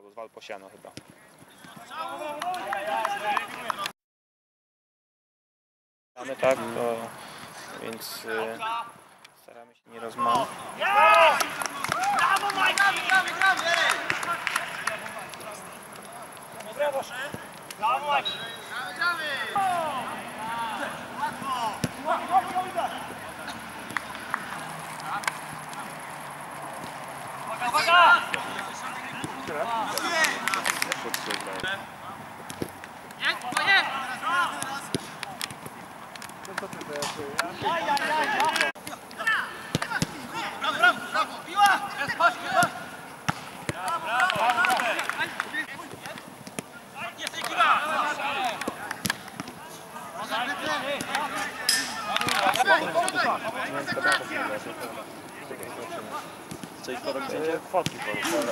Paulus, wal po siano chyba. Mamy tak, to więc y, staramy się nie rozmawiać. Coś porobicie? Fotki poruszyłem.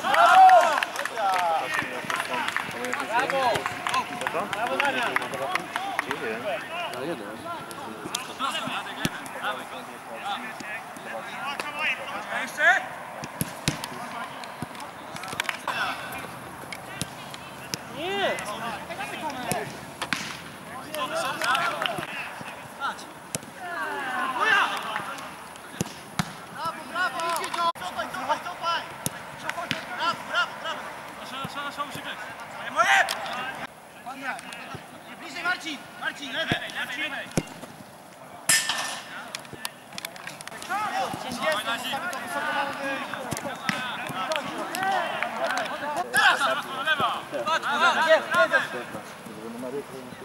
Na jeden. Bliżej Marcin! Marcin, lewy! Marcin! Numery, które mi się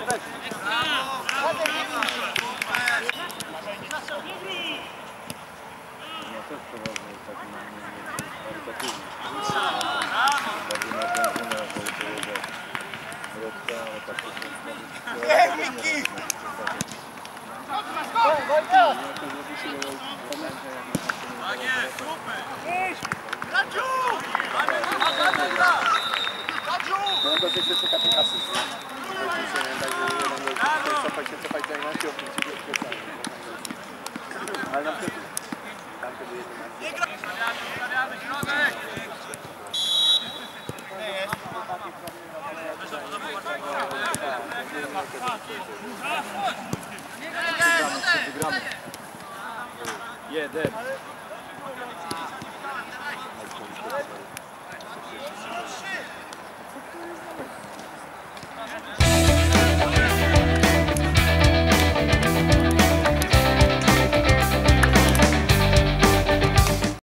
Radziu, nie bój się! Ale nam wtedy... Tam wtedy jeden Środek! Jeden.